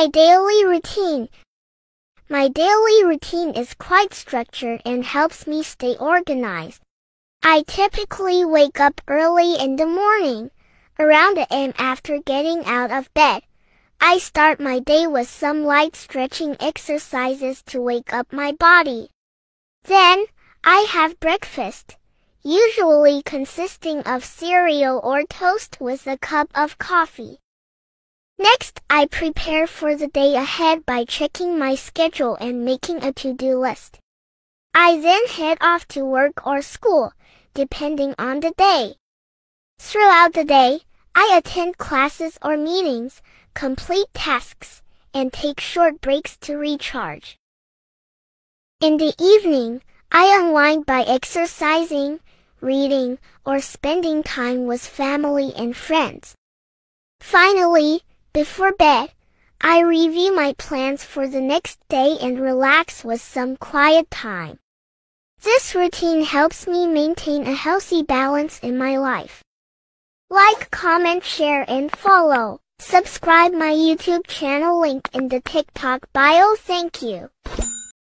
My daily routine. My daily routine is quite structured and helps me stay organized. I typically wake up early in the morning, around a.m. after getting out of bed. I start my day with some light stretching exercises to wake up my body. Then, I have breakfast, usually consisting of cereal or toast with a cup of coffee. Next, I prepare for the day ahead by checking my schedule and making a to-do list. I then head off to work or school, depending on the day. Throughout the day, I attend classes or meetings, complete tasks, and take short breaks to recharge. In the evening, I unwind by exercising, reading, or spending time with family and friends. Finally, before bed, I review my plans for the next day and relax with some quiet time. This routine helps me maintain a healthy balance in my life. Like, comment, share, and follow. Subscribe my YouTube channel link in the TikTok bio. Thank you.